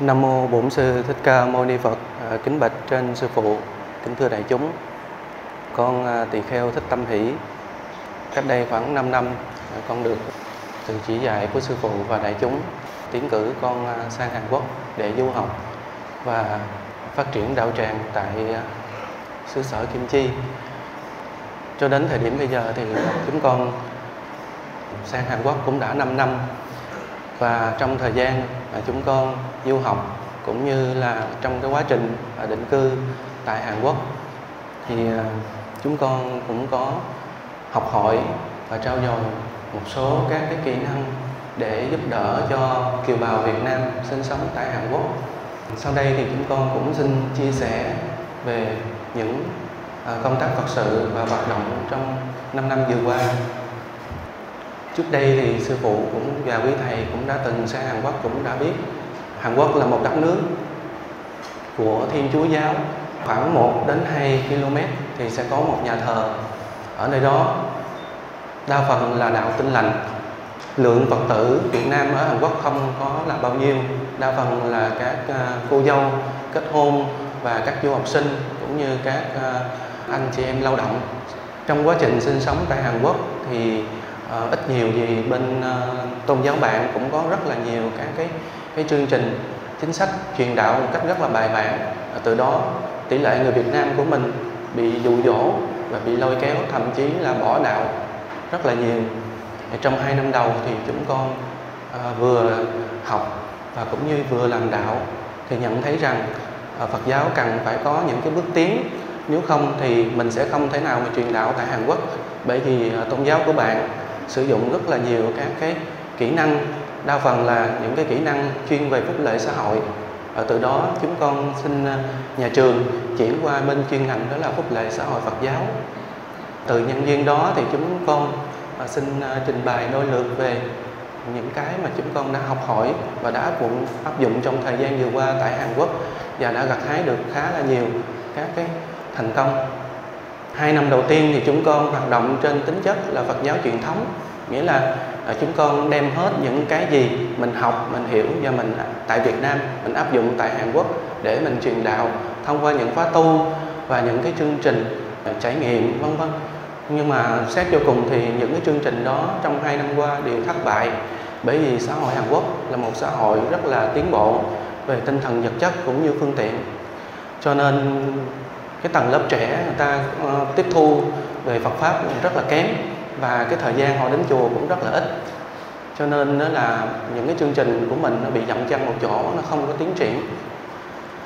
Nam mô Bổn sư Thích Ca Mâu Ni Phật. À, kính bạch trên sư phụ, kính thưa đại chúng. Con à, tỳ kheo Thích Tâm Hỷ. Cách đây khoảng 5 năm à, con được sự chỉ dạy của sư phụ và đại chúng tiến cử con à, sang Hàn Quốc để du học và phát triển đạo tràng tại à, xứ sở Kim Chi. Cho đến thời điểm bây giờ thì chúng con sang Hàn Quốc cũng đã 5 năm và trong thời gian chúng con du học cũng như là trong cái quá trình à, định cư tại Hàn Quốc thì à, chúng con cũng có học hỏi và trao dồi một số các cái kỹ năng để giúp đỡ cho kiều bào Việt Nam sinh sống tại Hàn Quốc. Sau đây thì chúng con cũng xin chia sẻ về những à, công tác Phật sự và hoạt động trong 5 năm vừa qua Trước đây thì sư phụ cũng và quý thầy cũng đã từng sang Hàn Quốc cũng đã biết Hàn Quốc là một đất nước của Thiên Chúa giáo. Khoảng 1 đến 2 km thì sẽ có một nhà thờ ở nơi đó. Đa phần là đạo tinh lành. Lượng Phật tử Việt Nam ở Hàn Quốc không có là bao nhiêu. Đa phần là các à, cô dâu kết hôn và các du học sinh cũng như các à, anh chị em lao động. Trong quá trình sinh sống tại Hàn Quốc thì à, ít nhiều gì bên à, tôn giáo bạn cũng có rất là nhiều các cái cái chương trình chính sách truyền đạo một cách rất là bài bản. À, từ đó tỷ lệ người Việt Nam của mình bị dụ dỗ và bị lôi kéo thậm chí là bỏ đạo rất là nhiều. Trong hai năm đầu thì chúng con à, vừa học và cũng như vừa làm đạo thì nhận thấy rằng à, Phật giáo cần phải có những cái bước tiến. Nếu không thì mình sẽ không thể nào mà truyền đạo tại Hàn Quốc. Bởi vì à, tôn giáo của bạn sử dụng rất là nhiều các cái kỹ năng, đa phần là những cái kỹ năng chuyên về phúc lợi xã hội. Và từ đó chúng con xin à, nhà trường chuyển qua bên chuyên ngành đó là phúc lợi xã hội Phật giáo. Từ nhân viên đó thì chúng con à, xin à, trình bày đôi lượt về những cái mà chúng con đã học hỏi và đã áp dụng áp dụng trong thời gian vừa qua tại Hàn Quốc và đã gặt hái được khá là nhiều các cái thành công hai năm đầu tiên thì chúng con hoạt động trên tính chất là Phật giáo truyền thống. Nghĩa là à, chúng con đem hết những cái gì mình học, mình hiểu và mình à, tại Việt Nam, mình áp dụng tại Hàn Quốc để mình truyền đạo thông qua những khóa tu và những cái chương trình à, trải nghiệm, vân vân. Nhưng mà xét cho cùng thì những cái chương trình đó trong hai năm qua đều thất bại bởi vì xã hội Hàn Quốc là một xã hội rất là tiến bộ về tinh thần vật chất cũng như phương tiện. Cho nên cái tầng lớp trẻ người ta uh, tiếp thu về Phật pháp rất là kém và cái thời gian họ đến chùa cũng rất là ít. Cho nên đó là những cái chương trình của mình nó bị dậm chân một chỗ nó không có tiến triển.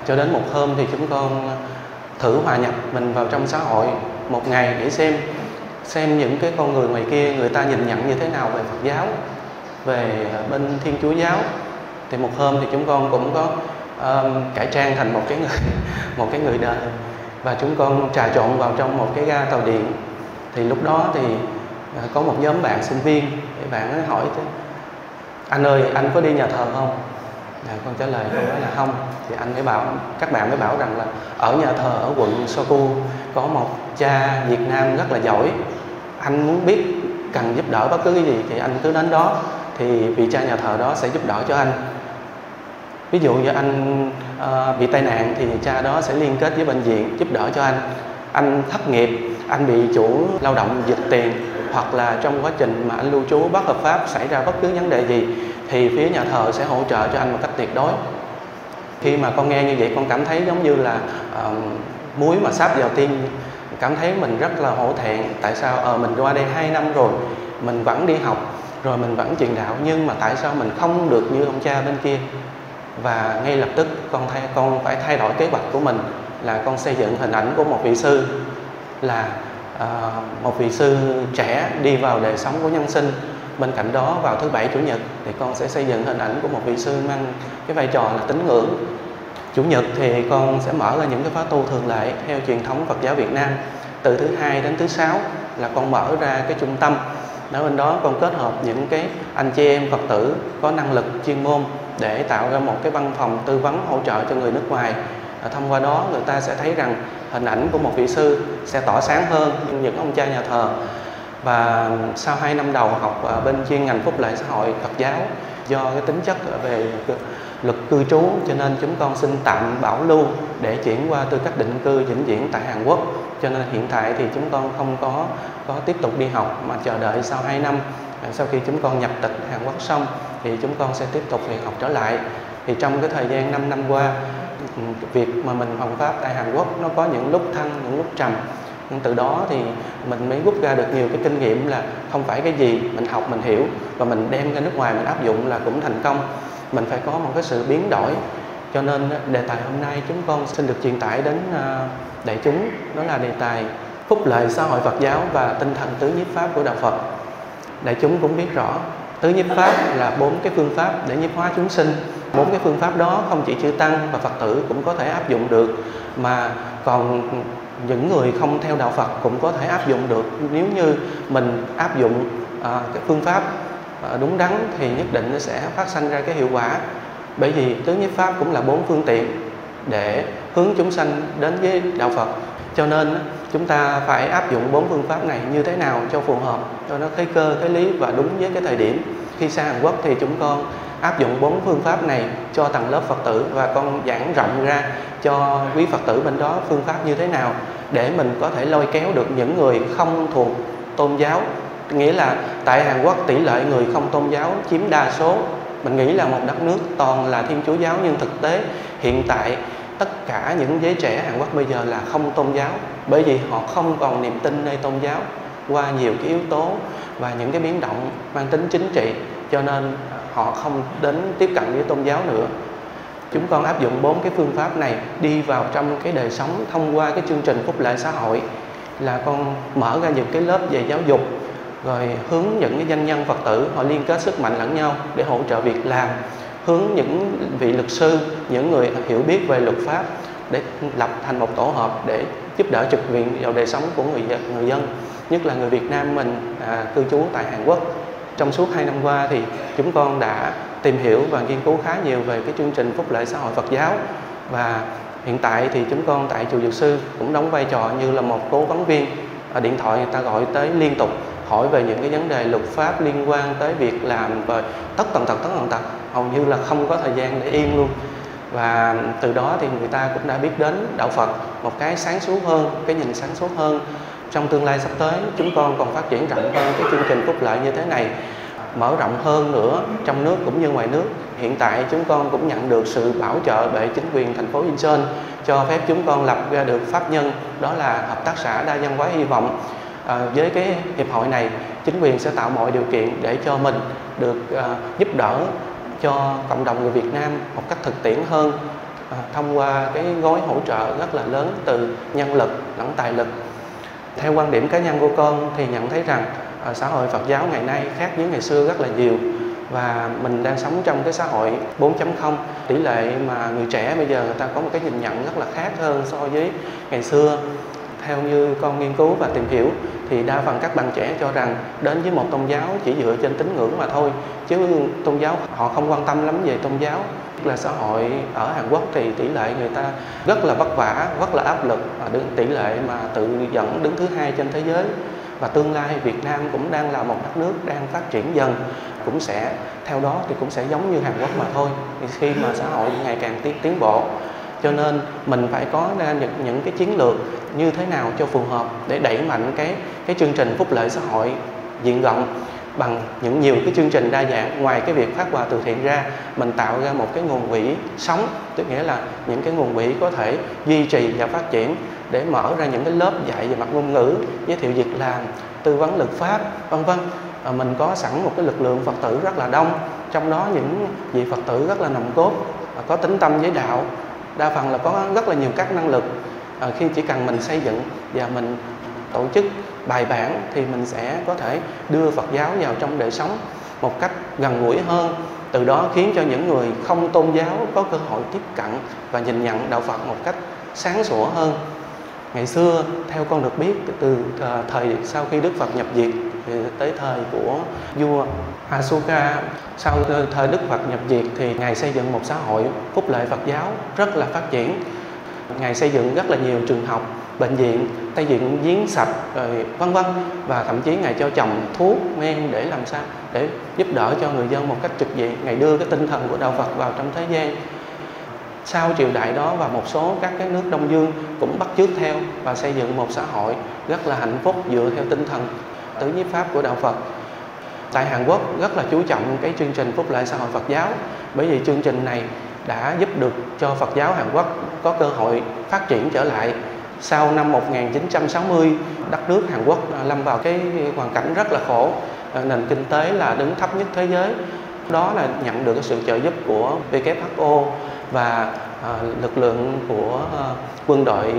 Cho đến một hôm thì chúng con thử hòa nhập mình vào trong xã hội một ngày để xem xem những cái con người ngoài kia người ta nhìn nhận như thế nào về Phật giáo về ờ, bên Thiên Chúa giáo. Thì một hôm thì chúng con cũng có um, cải trang thành một cái người một cái người đời và chúng con trà trộn vào trong một cái ga tàu điện. Thì lúc đó thì à, có một nhóm bạn sinh viên thì bạn ấy hỏi anh ơi anh có đi nhà thờ không? À, con trả lời con nói là không. Thì anh mới bảo các bạn mới bảo rằng là ở nhà thờ ở quận Soku có một cha Việt Nam rất là giỏi. Anh muốn biết cần giúp đỡ bất cứ cái gì thì anh cứ đến đó. Thì vị cha nhà thờ đó sẽ giúp đỡ cho anh ví dụ như anh à, bị tai nạn thì cha đó sẽ liên kết với bệnh viện giúp đỡ cho anh. Anh thất nghiệp anh bị chủ lao động dịch tiền hoặc là trong quá trình mà anh lưu trú bất hợp pháp xảy ra bất cứ vấn đề gì thì phía nhà thờ sẽ hỗ trợ cho anh một cách tuyệt đối. Khi mà con nghe như vậy con cảm thấy giống như là uh, muối mà sáp vào tim. Cảm thấy mình rất là hổ thẹn tại sao ờ uh, mình qua đây 2 năm rồi mình vẫn đi học rồi mình vẫn truyền đạo nhưng mà tại sao mình không được như ông cha bên kia? Và ngay lập tức con thay con phải thay đổi kế hoạch của mình là con xây dựng hình ảnh của một vị sư là uh, một vị sư trẻ đi vào đời sống của nhân sinh. Bên cạnh đó vào thứ bảy chủ nhật thì con sẽ xây dựng hình ảnh của một vị sư mang cái vai trò là tín ngưỡng. Chủ nhật thì con sẽ mở ra những cái khóa tu thường lệ theo truyền thống Phật giáo Việt Nam. Từ thứ hai đến thứ sáu là con mở ra cái trung tâm. Ở bên đó con kết hợp những cái anh chị em Phật tử có năng lực chuyên môn để tạo ra một cái văn phòng tư vấn hỗ trợ cho người nước ngoài. À, thông qua đó người ta sẽ thấy rằng hình ảnh của một vị sư sẽ tỏ sáng hơn những ông cha nhà thờ. Và sau 2 năm đầu học bên chuyên ngành phúc lợi xã hội Phật giáo do cái tính chất về luật cư trú cho nên chúng con xin tạm bảo lưu để chuyển qua tư cách định cư vĩnh viễn tại Hàn Quốc. Cho nên hiện tại thì chúng con không có có tiếp tục đi học mà chờ đợi sau 2 năm à, sau khi chúng con nhập tịch Hàn Quốc xong thì chúng con sẽ tiếp tục việc học trở lại. Thì trong cái thời gian 5 năm qua ừ, việc mà mình hoàn pháp tại Hàn Quốc nó có những lúc thăng, những lúc trầm. Nhưng từ đó thì mình mới rút ra được nhiều cái kinh nghiệm là không phải cái gì mình học mình hiểu và mình đem ra nước ngoài mình áp dụng là cũng thành công. Mình phải có một cái sự biến đổi. Cho nên đề tài hôm nay chúng con xin được truyền tải đến à, đại chúng, đó là đề tài phúc lợi xã hội Phật giáo và tinh thần tứ nhiếp pháp của đạo Phật. Đại chúng cũng biết rõ tứ nhiếp pháp là bốn cái phương pháp để nhiếp hóa chúng sinh. Bốn cái phương pháp đó không chỉ chư tăng và phật tử cũng có thể áp dụng được mà còn những người không theo đạo phật cũng có thể áp dụng được. Nếu như mình áp dụng à, cái phương pháp à, đúng đắn thì nhất định nó sẽ phát sinh ra cái hiệu quả. Bởi vì tứ nhiếp pháp cũng là bốn phương tiện để hướng chúng sanh đến với đạo phật. Cho nên chúng ta phải áp dụng bốn phương pháp này như thế nào cho phù hợp, cho nó thấy cơ cái lý và đúng với cái thời điểm. Khi sang Hàn Quốc thì chúng con áp dụng bốn phương pháp này cho tầng lớp Phật tử và con giảng rộng ra cho quý Phật tử bên đó phương pháp như thế nào để mình có thể lôi kéo được những người không thuộc tôn giáo. Nghĩa là tại Hàn Quốc tỷ lệ người không tôn giáo chiếm đa số. Mình nghĩ là một đất nước toàn là thiên chúa giáo, nhưng thực tế hiện tại tất cả những giới trẻ Hàn Quốc bây giờ là không tôn giáo bởi vì họ không còn niềm tin nơi tôn giáo qua nhiều cái yếu tố và những cái biến động mang tính chính trị, cho nên họ không đến tiếp cận với tôn giáo nữa. Chúng con áp dụng bốn cái phương pháp này đi vào trong cái đời sống thông qua cái chương trình phúc lợi xã hội, là con mở ra những cái lớp về giáo dục, rồi hướng những cái doanh nhân phật tử, họ liên kết sức mạnh lẫn nhau để hỗ trợ việc làm, hướng những vị luật sư, những người hiểu biết về luật pháp để lập thành một tổ hợp để giúp đỡ trực viện vào đời sống của người dân, người dân nhất là người Việt Nam mình à, cư trú tại Hàn Quốc. Trong suốt 2 năm qua thì chúng con đã tìm hiểu và nghiên cứu khá nhiều về cái chương trình phúc lợi xã hội Phật giáo. Và hiện tại thì chúng con tại chùa Dược sư cũng đóng vai trò như là một cố vấn viên. Ở điện thoại người ta gọi tới liên tục hỏi về những cái vấn đề luật pháp liên quan tới việc làm về tất tần tật tất tần tật. Hầu như là không có thời gian để yên luôn và từ đó thì người ta cũng đã biết đến đạo Phật một cái sáng suốt hơn cái nhìn sáng suốt hơn. Trong tương lai sắp tới chúng con còn phát triển rộng hơn cái chương trình phúc lợi như thế này mở rộng hơn nữa trong nước cũng như ngoài nước. Hiện tại chúng con cũng nhận được sự bảo trợ bởi chính quyền thành phố Incheon cho phép chúng con lập ra được pháp nhân đó là hợp tác xã đa văn hóa hy vọng. À, với cái hiệp hội này chính quyền sẽ tạo mọi điều kiện để cho mình được à, giúp đỡ cho cộng đồng người Việt Nam một cách thực tiễn hơn à, thông qua cái gói hỗ trợ rất là lớn từ nhân lực lẫn tài lực. Theo quan điểm cá nhân của con thì nhận thấy rằng à, xã hội Phật giáo ngày nay khác với ngày xưa rất là nhiều và mình đang sống trong cái xã hội 4.0 tỷ lệ mà người trẻ bây giờ người ta có một cái nhìn nhận rất là khác hơn so với ngày xưa theo như con nghiên cứu và tìm hiểu, thì đa phần các bạn trẻ cho rằng đến với một tôn giáo chỉ dựa trên tín ngưỡng mà thôi, chứ tôn giáo họ không quan tâm lắm về tôn giáo. Là xã hội ở Hàn Quốc thì tỷ lệ người ta rất là vất vả, rất là áp lực, và tỷ lệ mà tự dẫn đứng thứ hai trên thế giới. Và tương lai Việt Nam cũng đang là một đất nước đang phát triển dần, cũng sẽ, theo đó thì cũng sẽ giống như Hàn Quốc mà thôi. Thì khi mà xã hội ngày càng tiến tiến bộ cho nên mình phải có ra những, những cái chiến lược như thế nào cho phù hợp để đẩy mạnh cái cái chương trình phúc lợi xã hội diện rộng bằng những nhiều cái chương trình đa dạng. Ngoài cái việc phát quà từ thiện ra mình tạo ra một cái nguồn quỹ sống tức nghĩa là những cái nguồn quỹ có thể duy trì và phát triển để mở ra những cái lớp dạy về mặt ngôn ngữ giới thiệu việc làm tư vấn luật pháp vân vân. À, mình có sẵn một cái lực lượng phật tử rất là đông trong đó những vị phật tử rất là nồng cốt à, có tính tâm với đạo đa phần là có rất là nhiều các năng lực à, khi chỉ cần mình xây dựng và mình tổ chức bài bản thì mình sẽ có thể đưa Phật giáo vào trong đời sống một cách gần gũi hơn. Từ đó khiến cho những người không tôn giáo có cơ hội tiếp cận và nhìn nhận đạo Phật một cách sáng sủa hơn. Ngày xưa theo con được biết từ ờ, thời sau khi Đức Phật nhập diệt tới thời của vua Asuka, sau thời Đức Phật nhập diệt thì ngài xây dựng một xã hội phúc lợi Phật giáo rất là phát triển. Ngài xây dựng rất là nhiều trường học, bệnh viện, xây dựng giếng sạch, rồi vân vân, và thậm chí ngài cho chồng thuốc men để làm sao để giúp đỡ cho người dân một cách trực diện. Ngài đưa cái tinh thần của đạo Phật vào trong thế gian. Sau triều đại đó và một số các cái nước Đông Dương cũng bắt chước theo và xây dựng một xã hội rất là hạnh phúc dựa theo tinh thần tứ nhiếp pháp của đạo Phật. Tại Hàn Quốc rất là chú trọng cái chương trình phúc lợi xã hội Phật giáo, bởi vì chương trình này đã giúp được cho Phật giáo Hàn Quốc có cơ hội phát triển trở lại. Sau năm 1960 đất nước Hàn Quốc à, lâm vào cái hoàn cảnh rất là khổ. À, nền kinh tế là đứng thấp nhất thế giới. Đó là nhận được cái sự trợ giúp của WHO và à, lực lượng của quân đội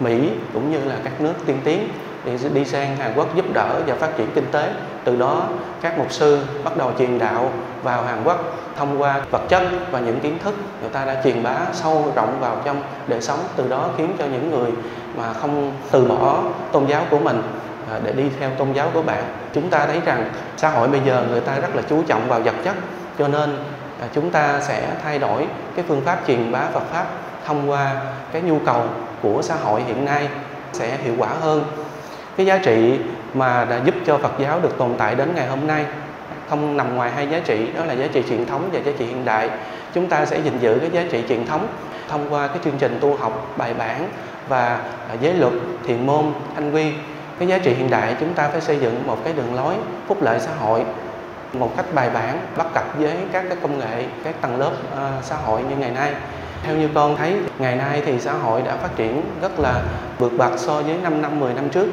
Mỹ cũng như là các nước tiên tiến đi, đi sang Hàn Quốc giúp đỡ và phát triển kinh tế. Từ đó các mục sư bắt đầu truyền đạo vào Hàn Quốc thông qua vật chất và những kiến thức người ta đã truyền bá sâu rộng vào trong đời sống. Từ đó khiến cho những người mà không từ bỏ tôn giáo của mình à, để đi theo tôn giáo của bạn. Chúng ta thấy rằng xã hội bây giờ người ta rất là chú trọng vào vật chất cho nên à, chúng ta sẽ thay đổi cái phương pháp truyền bá Phật pháp thông qua cái nhu cầu của xã hội hiện nay sẽ hiệu quả hơn cái giá trị mà đã giúp cho Phật giáo được tồn tại đến ngày hôm nay không nằm ngoài hai giá trị đó là giá trị truyền thống và giá trị hiện đại. Chúng ta sẽ gìn giữ cái giá trị truyền thống thông qua cái chương trình tu học bài bản và à, giới luật thiền môn thanh quy. Cái giá trị hiện đại chúng ta phải xây dựng một cái đường lối phúc lợi xã hội một cách bài bản bắt cập với các cái công nghệ các tầng lớp uh, xã hội như ngày nay. Theo như con thấy ngày nay thì xã hội đã phát triển rất là vượt bậc so với 5 năm 10 năm trước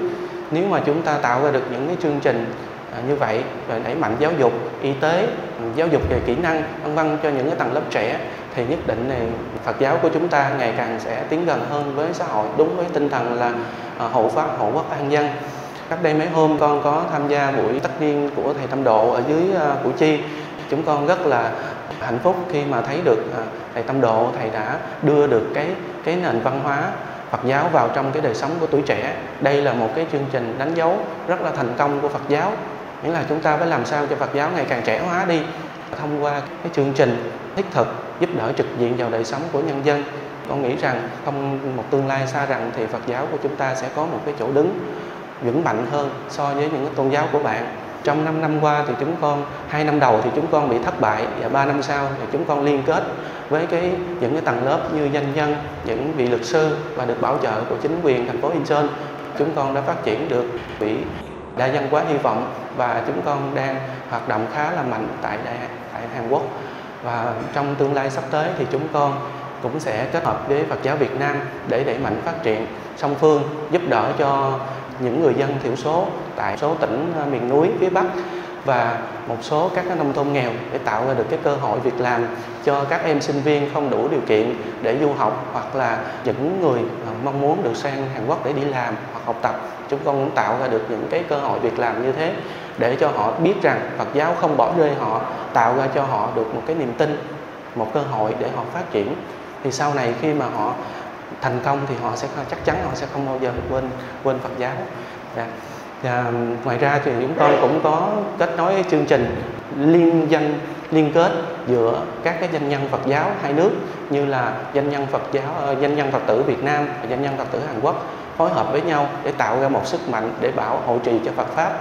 nếu mà chúng ta tạo ra được những cái chương trình à, như vậy, rồi đẩy mạnh giáo dục, y tế, giáo dục về kỹ năng, vân vân cho những cái tầng lớp trẻ, thì nhất định này Phật giáo của chúng ta ngày càng sẽ tiến gần hơn với xã hội, đúng với tinh thần là à, hộ pháp, hộ quốc, an dân. Cách đây mấy hôm, con có tham gia buổi tất niên của thầy Tâm Độ ở dưới à, Củ Chi. Chúng con rất là hạnh phúc khi mà thấy được thầy Tâm Độ, thầy đã đưa được cái cái nền văn hóa Phật giáo vào trong cái đời sống của tuổi trẻ. Đây là một cái chương trình đánh dấu rất là thành công của Phật giáo. Nghĩa là chúng ta phải làm sao cho Phật giáo ngày càng trẻ hóa đi. Thông qua cái chương trình thiết thực giúp đỡ trực diện vào đời sống của nhân dân, con nghĩ rằng trong một tương lai xa rằng thì Phật giáo của chúng ta sẽ có một cái chỗ đứng vững mạnh hơn so với những cái tôn giáo của bạn trong 5 năm qua thì chúng con, hai năm đầu thì chúng con bị thất bại và ba năm sau thì chúng con liên kết với cái những cái tầng lớp như doanh nhân, những vị luật sư và được bảo trợ của chính quyền thành phố Incheon chúng con đã phát triển được vị đa dân quá hy vọng và chúng con đang hoạt động khá là mạnh tại tại Hàn Quốc. Và trong tương lai sắp tới thì chúng con cũng sẽ kết hợp với Phật giáo Việt Nam để đẩy mạnh phát triển song phương, giúp đỡ cho những người dân thiểu số tại số tỉnh ờ, miền núi phía Bắc và một số các nông thôn nghèo để tạo ra được cái cơ hội việc làm cho các em sinh viên không đủ điều kiện để du học hoặc là những người ờ, mong muốn được sang Hàn Quốc để đi làm hoặc học tập. Chúng con cũng tạo ra được những cái cơ hội việc làm như thế để cho họ biết rằng Phật giáo không bỏ rơi họ, tạo ra cho họ được một cái niềm tin, một cơ hội để họ phát triển. Thì sau này khi mà họ thành công thì họ sẽ, chắc chắn họ sẽ không bao giờ quên quên Phật giáo. Yeah và ngoài ra thì chúng tôi cũng có kết nối chương trình liên danh liên kết giữa các cái doanh nhân Phật giáo hai nước như là doanh nhân Phật giáo ờ, doanh nhân Phật tử Việt Nam và doanh nhân Phật tử Hàn Quốc phối hợp với nhau để tạo ra một sức mạnh để bảo hộ trì cho Phật pháp.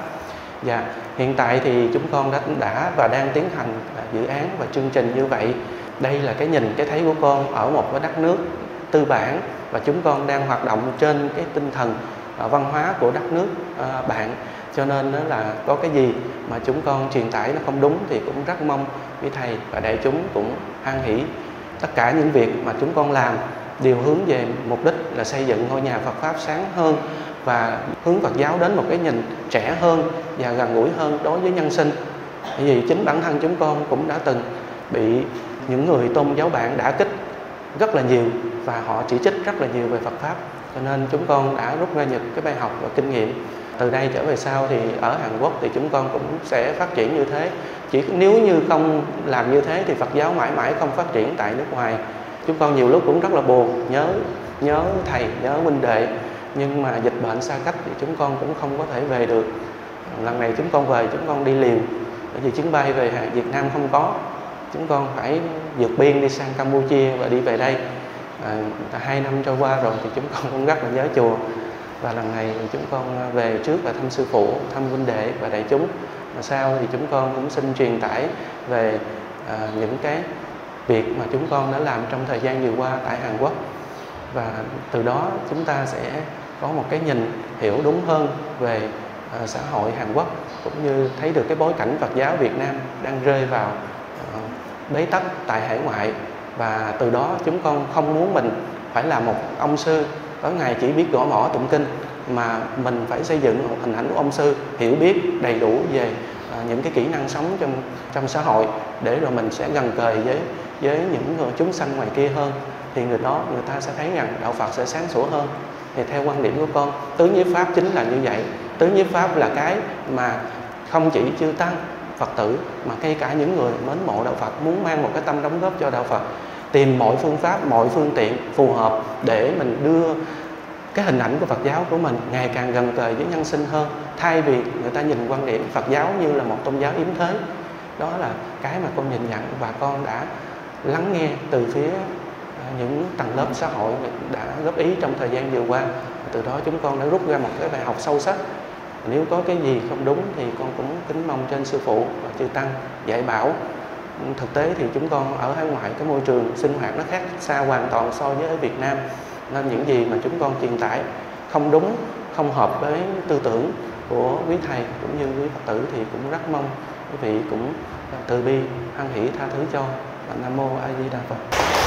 Và hiện tại thì chúng con đã đã và đang tiến hành à, dự án và chương trình như vậy. Đây là cái nhìn, cái thấy của con ở một cái đất nước tư bản và chúng con đang hoạt động trên cái tinh thần À, văn hóa của đất nước à, bạn. Cho nên đó là có cái gì mà chúng con truyền tải nó không đúng thì cũng rất mong với thầy và đại chúng cũng hoan hỷ tất cả những việc mà chúng con làm, đều hướng về mục đích là xây dựng ngôi nhà Phật pháp sáng hơn và hướng Phật giáo đến một cái nhìn trẻ hơn và gần gũi hơn đối với nhân sinh. Bởi vì chính bản thân chúng con cũng đã từng bị những người tôn giáo bạn đã kích rất là nhiều và họ chỉ trích rất là nhiều về Phật pháp cho nên chúng con đã rút ra những cái bài học và kinh nghiệm. Từ đây trở về sau thì ở Hàn Quốc thì chúng con cũng sẽ phát triển như thế. Chỉ nếu như không làm như thế thì Phật giáo mãi mãi không phát triển tại nước ngoài. Chúng con nhiều lúc cũng rất là buồn, nhớ nhớ thầy, nhớ huynh đệ. Nhưng mà dịch bệnh xa cách thì chúng con cũng không có thể về được. Lần này chúng con về, chúng con đi liền. Bởi vì chuyến bay về Việt Nam không có. Chúng con phải vượt biên đi sang Campuchia và đi về đây à, hai năm trôi qua rồi thì chúng con cũng rất là nhớ chùa. Và lần này chúng con à, về trước và thăm sư phụ thăm huynh đệ và đại chúng. Và sau thì chúng con cũng xin truyền tải về à, những cái việc mà chúng con đã làm trong thời gian vừa qua tại Hàn Quốc. Và từ đó chúng ta sẽ có một cái nhìn hiểu đúng hơn về à, xã hội Hàn Quốc cũng như thấy được cái bối cảnh Phật giáo Việt Nam đang rơi vào à, bế tắc tại hải ngoại và từ đó chúng con không muốn mình phải là một ông sư. Tối ngày chỉ biết gõ mỏ tụng kinh, mà mình phải xây dựng một hình ảnh của ông sư, hiểu biết đầy đủ về à, những cái kỹ năng sống trong trong xã hội, để rồi mình sẽ gần kề với với những người, chúng sanh ngoài kia hơn. Thì người đó, người ta sẽ thấy rằng đạo Phật sẽ sáng sủa hơn. Thì theo quan điểm của con, tứ nhiếp pháp chính là như vậy. Tứ nhiếp pháp là cái mà không chỉ chư tăng, Phật tử, mà ngay cả những người mến mộ đạo Phật, muốn mang một cái tâm đóng góp cho đạo Phật tìm mọi phương pháp, mọi phương tiện phù hợp để mình đưa cái hình ảnh của Phật giáo của mình ngày càng gần kề với nhân sinh hơn. Thay vì người ta nhìn quan điểm Phật giáo như là một tôn giáo yếm thế, đó là cái mà con nhìn nhận và con đã lắng nghe từ phía à, những tầng lớp xã hội đã góp ý trong thời gian vừa qua. Từ đó chúng con đã rút ra một cái bài học sâu sắc. Nếu có cái gì không đúng thì con cũng kính mong trên sư phụ và chư tăng dạy bảo thực tế thì chúng con ở hải ngoại, cái môi trường sinh hoạt nó khác xa hoàn toàn so với ở Việt Nam. Nên những gì mà chúng con truyền tải không đúng, không hợp với tư tưởng của quý thầy cũng như quý phật tử thì cũng rất mong quý vị cũng từ bi hoan hỷ tha thứ cho. Nam mô a di đà phật.